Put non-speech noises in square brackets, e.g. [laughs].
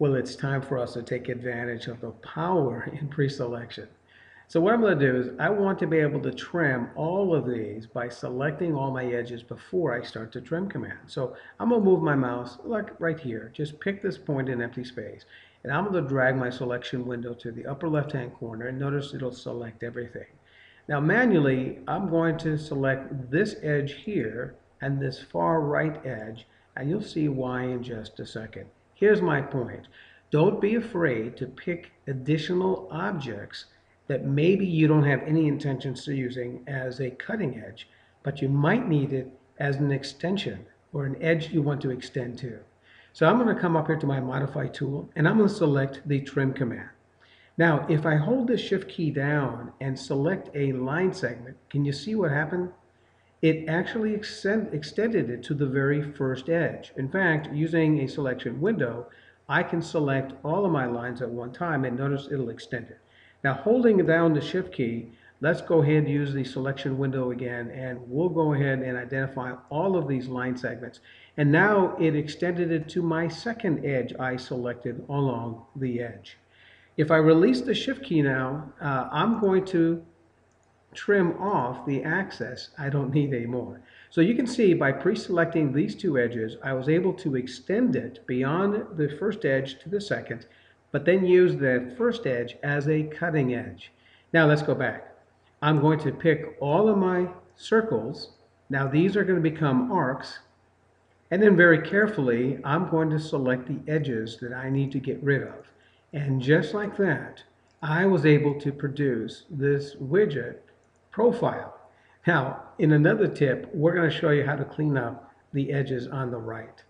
Well, it's time for us to take advantage of the power [laughs] in pre-selection. So what I'm going to do is I want to be able to trim all of these by selecting all my edges before I start the trim command. So I'm going to move my mouse like right here. Just pick this point in empty space. And I'm going to drag my selection window to the upper left hand corner and notice it'll select everything. Now manually, I'm going to select this edge here and this far right edge, and you'll see why in just a second. Here's my point. Don't be afraid to pick additional objects that maybe you don't have any intentions to using as a cutting edge, but you might need it as an extension or an edge you want to extend to. So I'm going to come up here to my modify tool and I'm going to select the trim command. Now, if I hold the shift key down and select a line segment, can you see what happened? It actually extend, extended it to the very first edge. In fact, using a selection window, I can select all of my lines at one time and notice it'll extend it. Now, holding down the shift key, let's go ahead and use the selection window again, and we'll go ahead and identify all of these line segments. And now it extended it to my second edge I selected along the edge. If I release the shift key now, uh, I'm going to trim off the axis I don't need anymore. So you can see by pre-selecting these two edges, I was able to extend it beyond the first edge to the second, but then use the first edge as a cutting edge. Now let's go back. I'm going to pick all of my circles. Now these are going to become arcs. And then very carefully, I'm going to select the edges that I need to get rid of. And just like that, I was able to produce this widget profile. Now, in another tip, we're going to show you how to clean up the edges on the right.